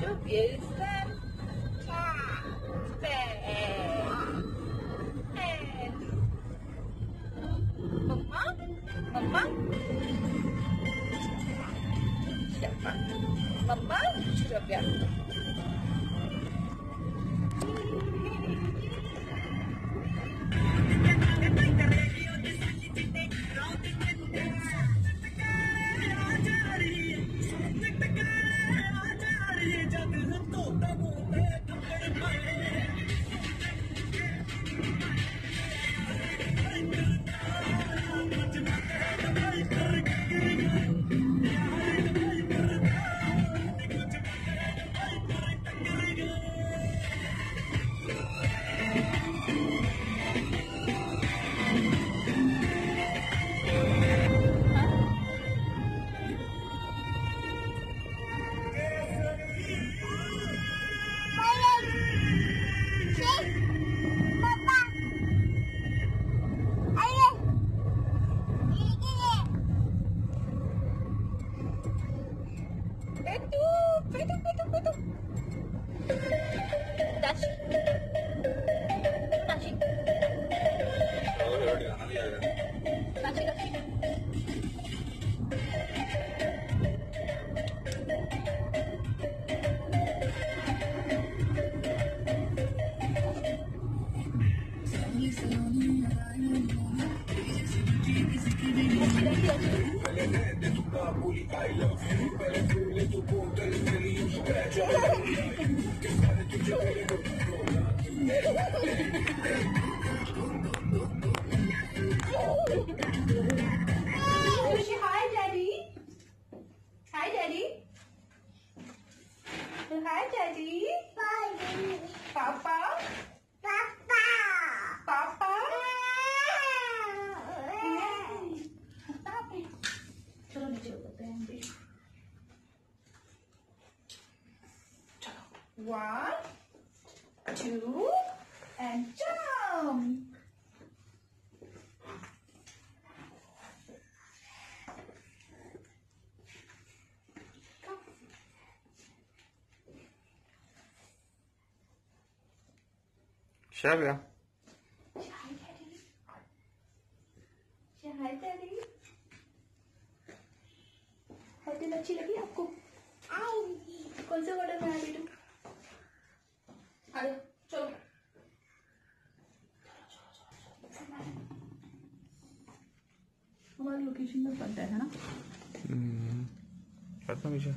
就别在 hi, Daddy. Hi, Daddy. Hi, Daddy. Papa. Papa. One, two, and jump. Şabia. Şahitleri. Şahitleri. Hadi na chila bhi aapko. Aaungi. Kaun sa wala bana betu? हमारी location में पड़ता है ना Pardon, Misha.